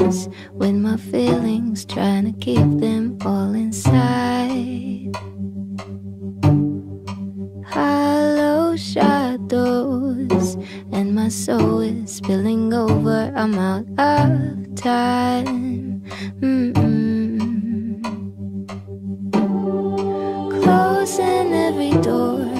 When with my feelings, trying to keep them all inside. Hollow shadows, and my soul is spilling over. I'm out of time. Mm -mm. Closing every door.